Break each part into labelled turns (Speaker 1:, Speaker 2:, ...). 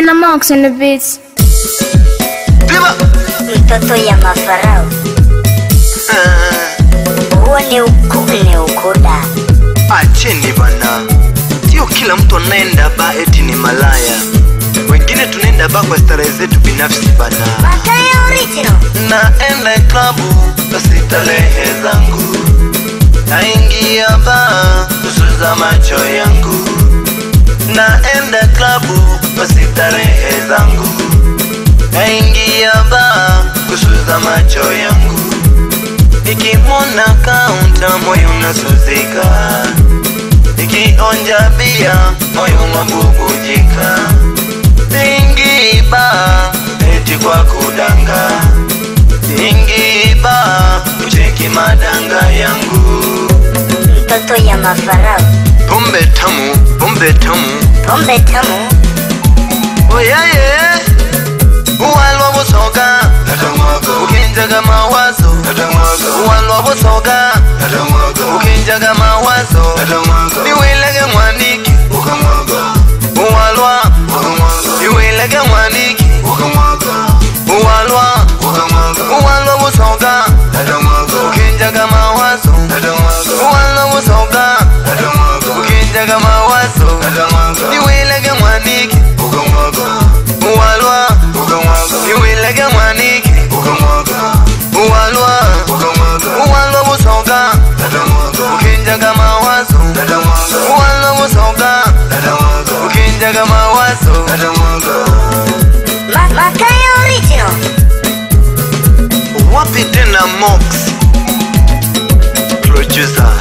Speaker 1: Tena Max in the beats.
Speaker 2: Mtoto ya mafarao
Speaker 3: Ah,
Speaker 2: huo ni uku ni ukuda
Speaker 3: acheni bana, sio kila mtu anaenda ba eti ni malaya. Wengine tunaenda ba kwa starehe zetu binafsi bana.
Speaker 2: makaya original
Speaker 3: Naenda klabu kwa starehe zangu, naingia ba kusuza macho yangu. Naenda klabu kwa starehe zangu, naingia ba kusuza macho yangu. Nikimwona kaunta moyo unasuzika, nikionja bia moyo unabubujika. Ningiba eti kwa kudanga, ningiba kucheki madanga yangu.
Speaker 2: mtoto ya mafarao
Speaker 3: Pombe tamu, pombe tamu,
Speaker 2: pombe tamu.
Speaker 3: Oyaye uwalwa busoga ukinjaga mawazo. Uwalwa busoga ukinjaga mawazo. Niwilege mwaniki uwalwa niwilege mwaniki uwalwa uwalwa tena mox producer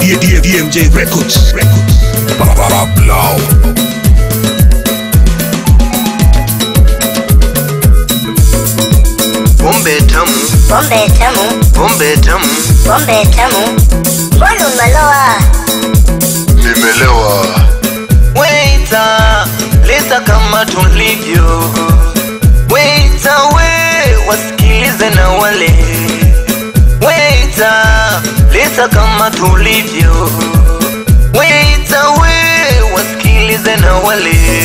Speaker 4: D- D- DMJ Records. Records. Bablau.
Speaker 3: pombe tamu
Speaker 2: Bombe tamu
Speaker 3: Bombe tamu
Speaker 2: Bombe tamu mbona umaloa
Speaker 4: Nimelewa.
Speaker 3: Waita, leta kama tulivyo. Waita we, wasikilize na wale. Waita, leta kama tulivyo. weita we, wasikilize na wale.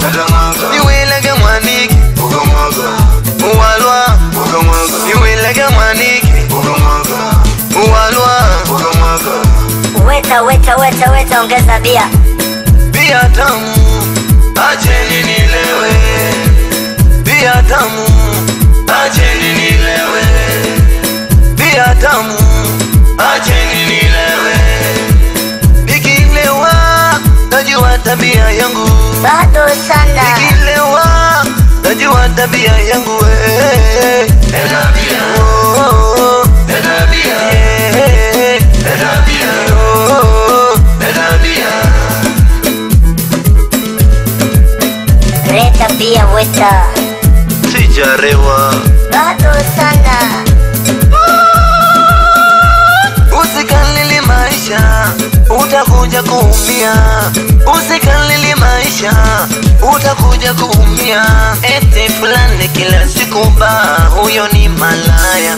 Speaker 3: Mawazo. Mwaniki, uwalwa, niwilege mwaniki, uwalwa.
Speaker 2: weta weta weta weta ongeza bia
Speaker 3: Bia tamu, acheni nilewe. Bia tamu, acheni nilewe. Bia tamu, tabia yangu.
Speaker 2: bado sana
Speaker 3: Nikilewa, najua tabia yangu.
Speaker 2: weta
Speaker 3: Sijarewa.
Speaker 2: bado sana
Speaker 3: utakuja kuumia. Usikalili maisha, utakuja kuumia. Eti fulani kila siku ba, huyo ni malaya.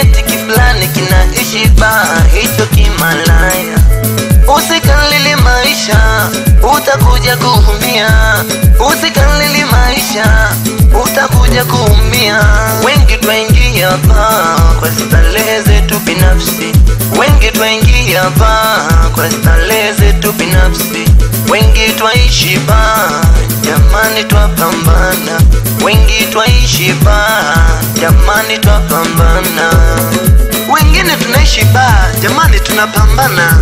Speaker 3: Eti kifulani kinaishi ba, hicho kimalaya. Usikalili maisha, utakuja kuumia. Usikalili maisha, utakuja kuumia. Wengi twaingia ba kwa starehe zetu binafsi wengi hapa kwa starehe wengi twaishi ba, jamani twapambana, wengi twaishi ba, jamani twapambana, wengine tunaishi ba, jamani tunapambana.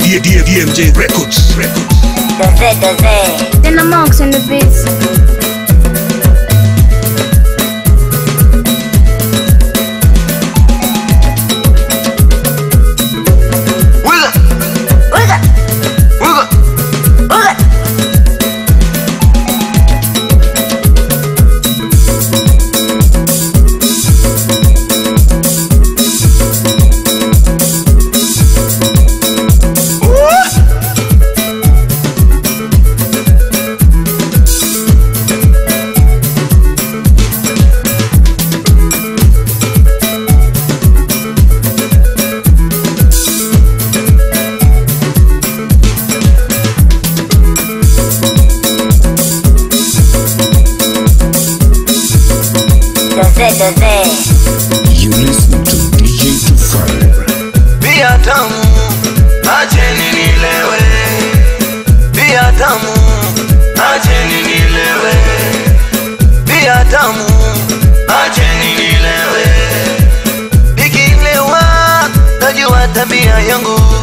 Speaker 4: DMJ Records. Records.
Speaker 2: The, doze.
Speaker 1: Then the monks on the beats.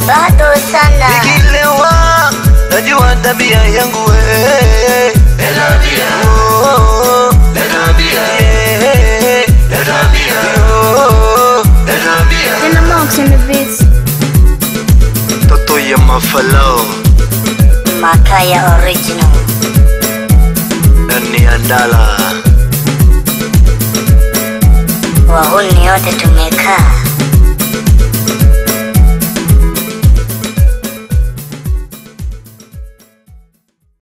Speaker 2: Bado sana.
Speaker 3: Nikilewa, najua tabia yangu.
Speaker 1: beats.
Speaker 3: Toto ya mafalao
Speaker 2: Makaya original.
Speaker 3: ndani ya ndala
Speaker 2: Wahuni yote tumekaa